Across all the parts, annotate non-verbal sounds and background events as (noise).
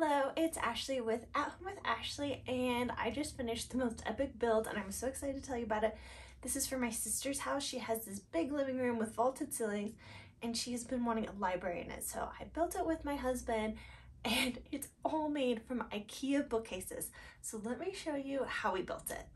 Hello, it's Ashley with At Home with Ashley, and I just finished the most epic build, and I'm so excited to tell you about it. This is for my sister's house. She has this big living room with vaulted ceilings, and she has been wanting a library in it. So I built it with my husband, (laughs) and it's all made from IKEA bookcases. So let me show you how we built it.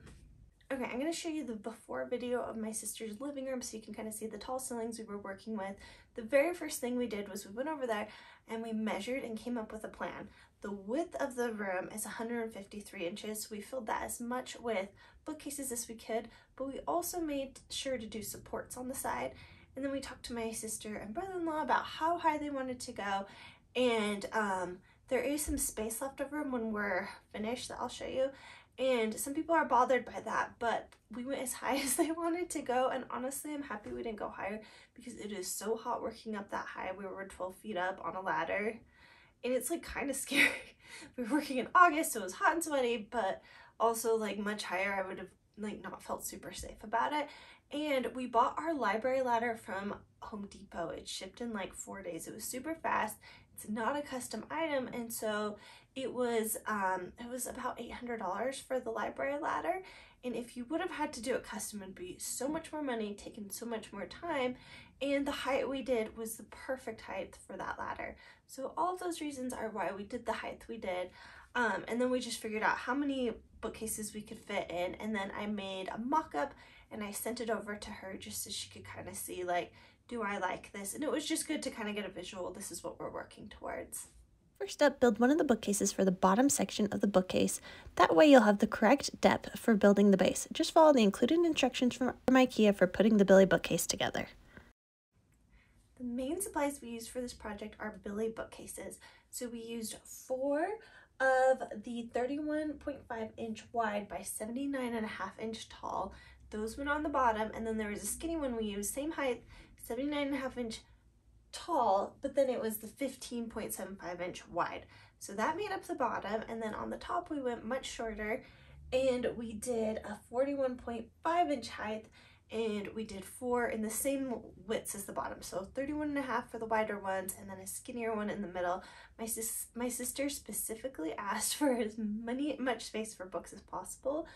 Okay, I'm going to show you the before video of my sister's living room so you can kind of see the tall ceilings we were working with. The very first thing we did was we went over there and we measured and came up with a plan. The width of the room is 153 inches, we filled that as much with bookcases as we could, but we also made sure to do supports on the side. And then we talked to my sister and brother-in-law about how high they wanted to go, and um, there is some space left over when we're finished that I'll show you. And some people are bothered by that but we went as (laughs) high as they wanted to go. And honestly i'm happy we didn't go higher because it is so hot working up that high. We were 12 feet up on a ladder and it's like kind of (laughs) scary. We were working in august so it was hot and sweaty but also like much higher. I would have like not felt super safe about it. And we bought our library ladder from home depot. It shipped in like four days. It was super fast. It's not a custom item and so it was um it was about $800 for the library ladder. And if you would have had to do it custom it'd be so much more money taken so much more time. And the height we did was the perfect height for that ladder. So all of those reasons are why we did the height we did. Um, and then we just figured out how many bookcases we could fit in. And then I made a mock-up and I sent it over to her just so she could kind of see like do I like this? And it was just good to kind of get a visual. This is what we're working towards. First up, build one of the bookcases for the bottom section of the bookcase. That way you'll have the correct depth for building the base. Just follow the included instructions from IKEA for putting the Billy bookcase together. The main supplies we used for this project are Billy bookcases. So we used four of the 31.5 inch wide by 79 and a half inch tall. Those went on the bottom and then there was a skinny one we used, same height, 79 and a half inch tall, but then it was the 15.75 inch wide. So that made up the bottom. And then on the top, we went much shorter and we did a 41.5 inch height and we did four in the same widths as the bottom. So 31 and a half for the wider ones and then a skinnier one in the middle. My, sis my sister specifically (laughs) asked for as many much space for books as possible.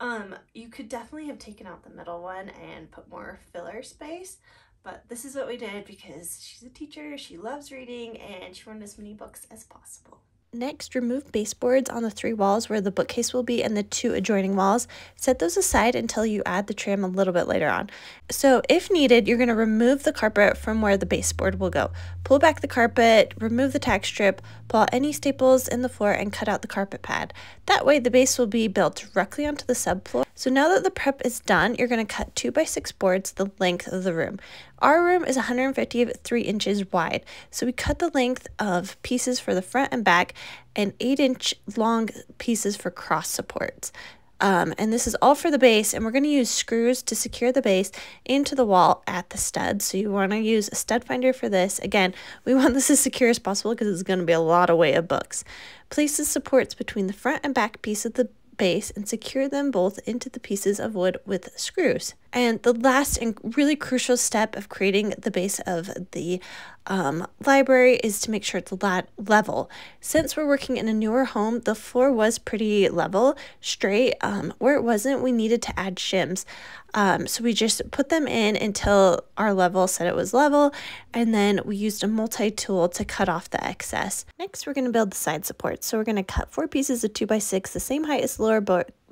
Um, you could definitely have taken out the middle one and put more filler space, but this is what we did because she's a teacher, she loves reading, and she wanted as many books as possible. Next, remove baseboards on the three walls where the bookcase will be and the two adjoining walls. Set those aside until you add the trim a little bit later on. So if needed, you're going to remove the carpet from where the baseboard will go. Pull back the carpet, remove the tack strip, pull out any staples in the floor, and cut out the carpet pad. That way the base will be built directly onto the subfloor. So now that the prep is done, you're going to cut 2 by 6 boards the length of the room. Our room is 153 inches wide, so we cut the length of pieces for the front and back and 8 inch long pieces for cross supports. Um, and this is all for the base and we're going to use screws to secure the base into the wall at the stud so you want to use a stud finder for this again we want this as secure as possible because it's going to be a lot of weight of books place the supports between the front and back piece of the base and secure them both into the pieces of wood with screws. And the last and really crucial step of creating the base of the um, library is to make sure it's level. Since we're working in a newer home, the floor was pretty level, straight. Um, where it wasn't, we needed to add shims. Um, so we just put them in until our level said it was level, and then we used a multi-tool to cut off the excess. Next, we're going to build the side supports. So we're going to cut four pieces of 2 by 6 the same height as the lower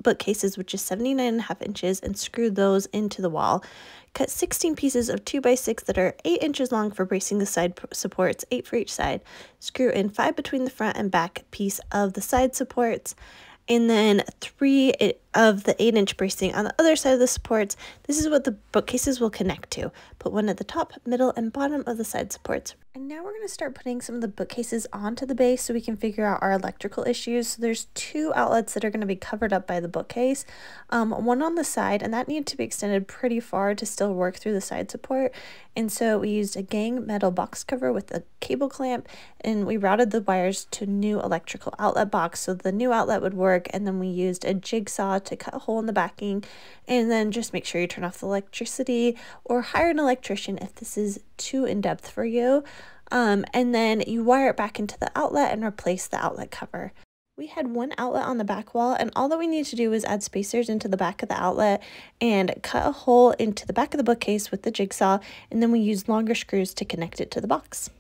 bookcases, which is 79 and a half inches, and screw those into the wall. Cut 16 pieces of 2x6 that are 8 inches long for bracing the side supports, 8 for each side. Screw in 5 between the front and back piece of the side supports, and then 3 of the 8 inch bracing on the other side of the supports. This is what the bookcases will connect to. Put one at the top, middle, and bottom of the side supports. And now we're going to start putting some of the bookcases onto the base so we can figure out our electrical issues. So there's two outlets that are going to be covered up by the bookcase. Um, one on the side, and that needed to be extended pretty far to still work through the side support. And so we used a gang metal box cover with a cable clamp, and we routed the wires to new electrical outlet box so the new outlet would work. And then we used a jigsaw to cut a hole in the backing and then just make sure you turn off the electricity or hire an electrician if this is too in-depth for you. Um, and then you wire it back into the outlet and replace the outlet cover. We had one outlet on the back wall and all that we need to do is add spacers into the back of the outlet and cut a hole into the back of the bookcase with the jigsaw and then we use longer screws to connect it to the box.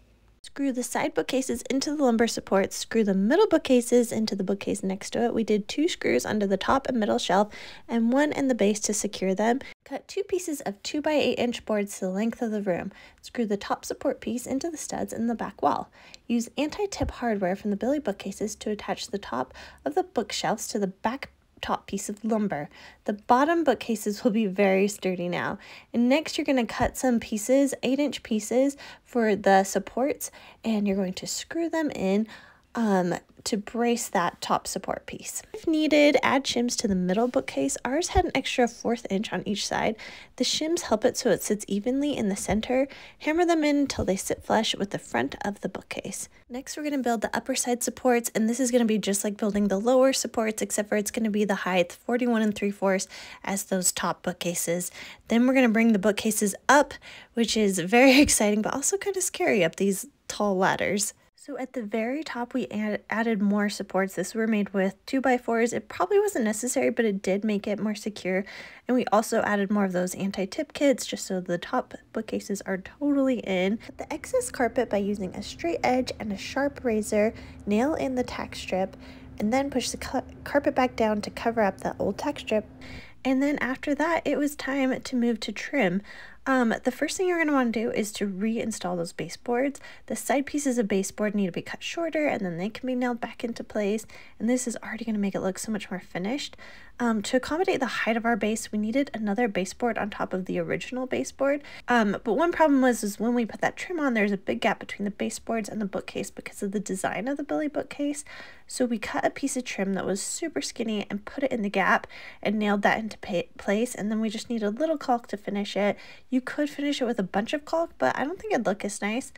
Screw the side bookcases into the lumber supports, screw the middle bookcases into the bookcase next to it. We did two screws under the top and middle shelf and one in the base to secure them. Cut two pieces of 2 by 8 inch boards to the length of the room. Screw the top support piece into the studs in the back wall. Use anti-tip hardware from the Billy bookcases to attach the top of the bookshelves to the back top piece of lumber. The bottom bookcases will be very sturdy now. And next you're going to cut some pieces, 8 inch pieces for the supports and you're going to screw them in um, to brace that top support piece. If needed, add shims to the middle bookcase. Ours had an extra fourth inch on each side. The shims help it so it sits evenly in the center. Hammer them in until they sit flush with the front of the bookcase. Next, we're going to build the upper side supports, and this is going to be just like building the lower supports, except for it's going to be the height 41 and 3 fourths as those top bookcases. Then we're going to bring the bookcases up, which is very (laughs) exciting, but also kind of scary up these tall ladders. So at the very top, we add, added more supports. This were made with 2x4s. It probably wasn't necessary, but it did make it more secure. And we also added more of those anti-tip kits just so the top bookcases are totally in. Cut the excess carpet by using a straight edge and a sharp razor, nail in the tack strip, and then push the carpet back down to cover up the old tack strip. And then after that, it was time to move to trim. Um, the first thing you're going to want to do is to reinstall those baseboards. The side pieces of baseboard need to be cut shorter and then they can be nailed back into place. And this is already going to make it look so much more finished. Um, to accommodate the height of our base, we needed another baseboard on top of the original baseboard. Um, but one problem was is when we put that trim on, there's a big gap between the baseboards and the bookcase because of the design of the Billy bookcase. So we cut a piece of trim that was super skinny and put it in the gap and nailed that into place. And then we just need a little caulk to finish it. You could finish it with a bunch of caulk, but I don't think it'd look as nice.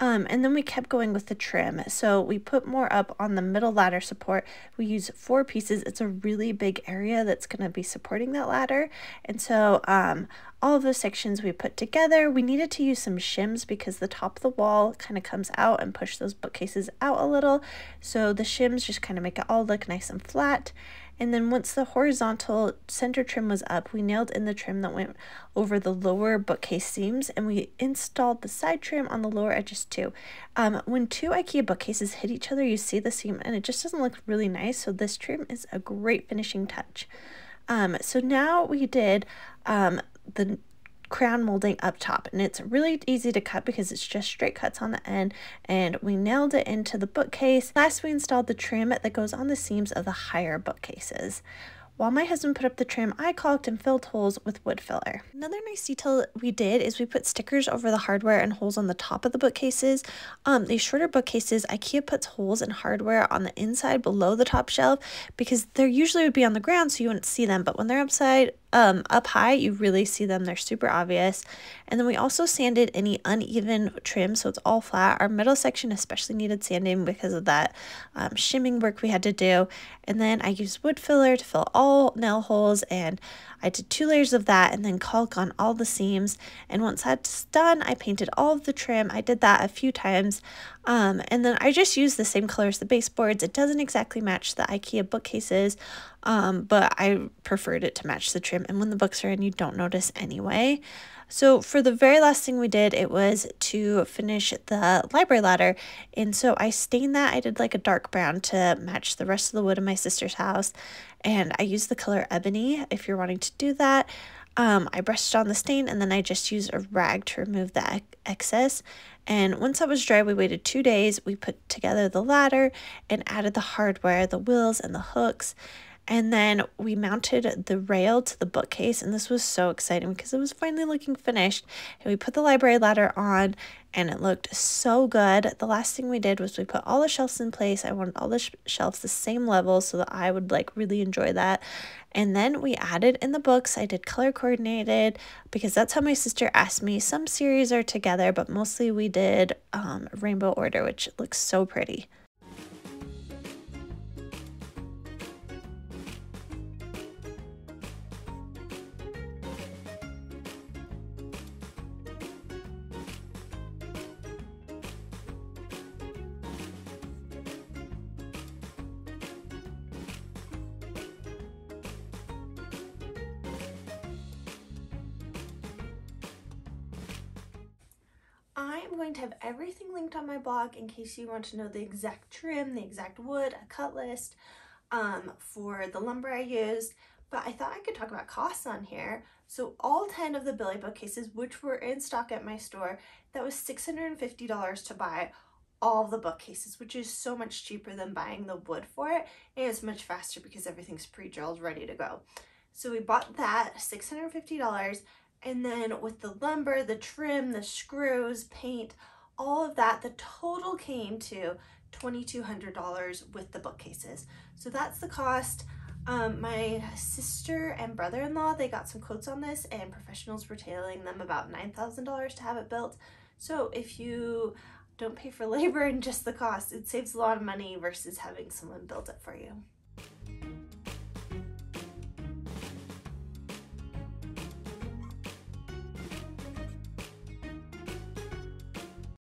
Um, and then we kept going with the trim. So we put more up on the middle ladder support. We use four pieces. It's a really big area that's going to be supporting that ladder. And so um, all of those sections we put together. We needed to use some shims because the top of the wall kind of comes out and push those bookcases out a little. So the shims just kind of make it all look nice and flat. And then once the horizontal center trim was up, we nailed in the trim that went over the lower bookcase seams and we installed the side trim on the lower edges too. Um, when two Ikea bookcases hit each other, you see the seam and it just doesn't look really nice. So this trim is a great finishing touch. Um, so now we did um, the crown molding up top and it's really easy to cut because it's just straight cuts on the end and we nailed it into the bookcase. Last we installed the trim that goes on the seams of the higher bookcases. While my husband put up the trim, I caulked and filled holes with wood filler. Another nice detail we did is we put stickers over the hardware and holes on the top of the bookcases. Um, these shorter bookcases, Ikea puts holes and hardware on the inside below the top shelf because they usually would be on the ground so you wouldn't see them, but when they're upside um, up high, you really see them. They're super obvious. And then we also sanded any uneven trim so it's all flat. Our middle section especially needed sanding because of that um, shimming work we had to do. And then I used wood filler to fill all nail holes and I did two layers of that and then caulk on all the seams. And once that's done, I painted all of the trim. I did that a few times. Um, and then I just used the same color as the baseboards. It doesn't exactly match the Ikea bookcases, um, but I preferred it to match the trim. And when the books are in, you don't notice anyway. So for the very last thing we did, it was to finish the library ladder. And so I stained that. I did like a dark brown to match the rest of the wood in my sister's house. And I used the color ebony if you're wanting to do that. Um, I brushed on the stain and then I just used a rag to remove the excess. And once that was dry, we waited two days. We put together the ladder and added the hardware, the wheels and the hooks. And then we mounted the rail to the bookcase, and this was so exciting because it was finally looking finished. And we put the library ladder on, and it looked so good. The last thing we did was we put all the shelves in place. I wanted all the sh shelves the same level so that I would like really enjoy that. And then we added in the books. I did color coordinated because that's how my sister asked me. Some series are together, but mostly we did um, rainbow order, which looks so pretty. Am going to have everything linked on my blog in case you want to know the exact trim, the exact wood, a cut list um, for the lumber I used. But I thought I could talk about costs on here. So all 10 of the Billy bookcases, which were in stock at my store, that was $650 to buy all the bookcases, which is so much cheaper than buying the wood for it. And it's much faster because everything's pre-drilled, ready to go. So we bought that, $650. And then with the lumber, the trim, the screws, paint, all of that, the total came to $2,200 with the bookcases. So that's the cost. Um, my sister and brother-in-law, they got some quotes on this and professionals were tailing them about $9,000 to have it built. So if you don't pay for (laughs) labor and just the cost, it saves a lot of money versus having someone build it for you.